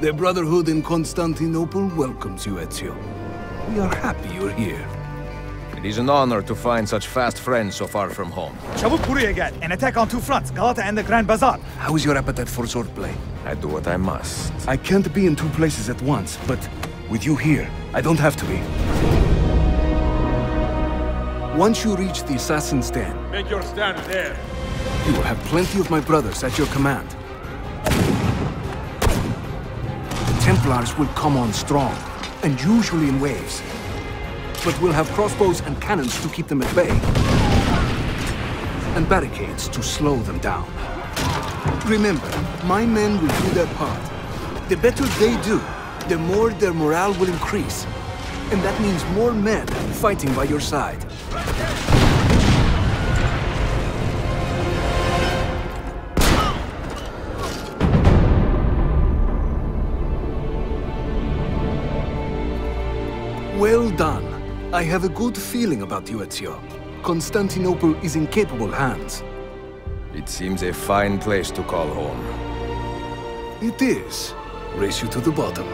The Brotherhood in Constantinople welcomes you, Ezio. We are happy you're here. It is an honor to find such fast friends so far from home. Çabuk buraya gel. An attack on two fronts, Galata and the Grand Bazaar. How is your appetite for swordplay? I do what I must. I can't be in two places at once, but with you here, I don't have to be. Once you reach the assassin's den, Make your stand there. you will have plenty of my brothers at your command. Templars will come on strong, and usually in waves. But we'll have crossbows and cannons to keep them at bay. And barricades to slow them down. Remember, my men will do their part. The better they do, the more their morale will increase. And that means more men fighting by your side. Well done. I have a good feeling about you, Ezio. Constantinople is in capable hands. It seems a fine place to call home. It is. Race you to the bottom.